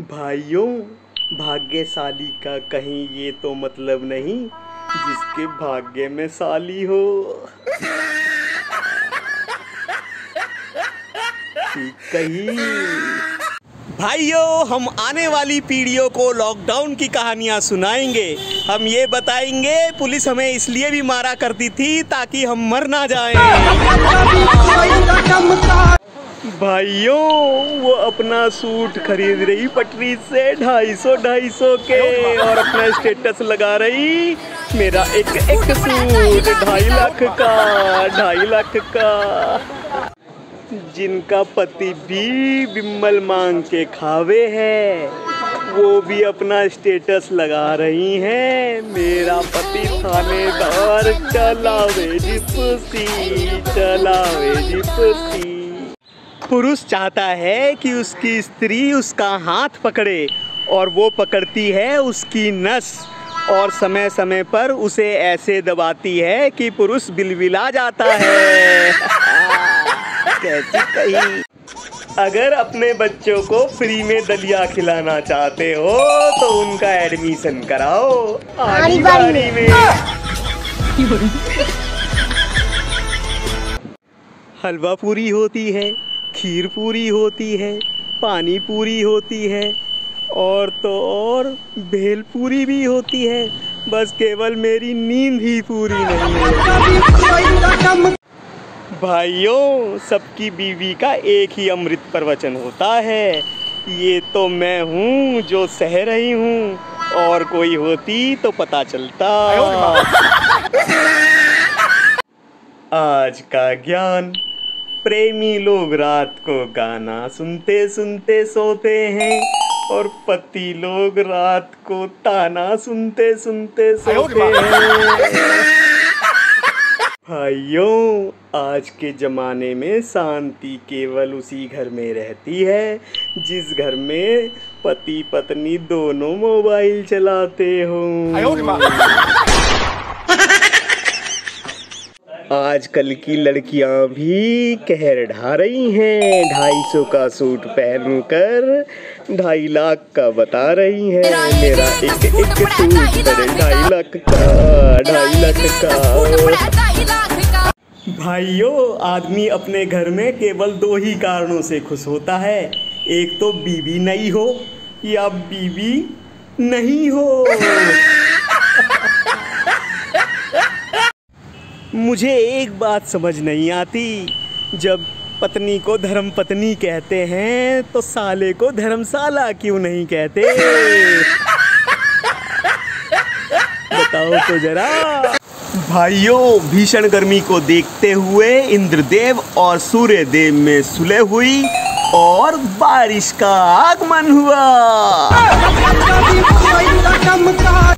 भाइयों, भाग्यशाली का कहीं ये तो मतलब नहीं, जिसके भाग्य में साली हो। कही। भाइयों, हम आने वाली पीढ़ियों को लॉकडाउन की कहानियाँ सुनाएँगे। हम ये बताएँगे, पुलिस हमें इसलिए भी मारा करती थी ताकि हम मर ना जाएँ। भाइयों, वो अपना सूट खरीद रही पटरी से ढाई सौ ढाई सौ के और अपना स्टेटस लगा रही मेरा एक एक सूट ढाई लाख का, ढाई लाख का। जिनका पति भी बिम्बल मांग के खावे है, वो भी अपना स्टेटस लगा रही हैं। मेरा पति थानेदार चलावे जिप्सी चलावे जिप्सी पुरुष चाहता है कि उसकी स्त्री उसका हाथ पकड़े और वो पकड़ती है उसकी नस और समय समय पर उसे ऐसे दबाती है कि पुरुष बिलबिला जाता है। अगर अपने बच्चों को फ्री में दलिया खिलाना चाहते हो तो उनका एडमिशन कराओ। आड़ी बाड़ी में हलवा पूरी होती है। खीर पूरी होती है पानी पूरी होती है और तो और भेल पूरी भी होती है। बस केवल मेरी नींद ही पूरी नहीं है। भाइयों सबकी बीवी का एक ही अमृत प्रवचन होता है। ये तो मैं हूँ जो सह रही हूँ और कोई होती तो पता चलता। आज का ज्ञान प्रेमी लोग रात को गाना सुनते सुनते सोते हैं और पति लोग रात को ताना सुनते सुनते सोते हैं। भाइयों आज के ज़माने में शांति केवल उसी घर में रहती है जिस घर में पति पत्नी दोनों मोबाइल चलाते हो। आजकल की लड़कियाँ भी कहर ढा रही हैं। ढाई सौ का सूट पहनकर ढाई लाख का बता रही हैं। मेरा एक एक सूट बड़े ढाई लाख का ढाई लाख का भाइयों आदमी अपने घर में केवल दो ही कारणों से खुश होता है। एक तो बीवी नहीं हो या बीवी नहीं हो। मुझे एक बात समझ नहीं आती। जब पत्नी को धर्म पत्नी कहते हैं तो साले को धर्मशाला क्यों नहीं कहते? बताओ तो जरा। भाइयों भीषण गर्मी को देखते हुए इंद्रदेव और सूर्यदेव में सुलह हुई और बारिश का आगमन हुआ।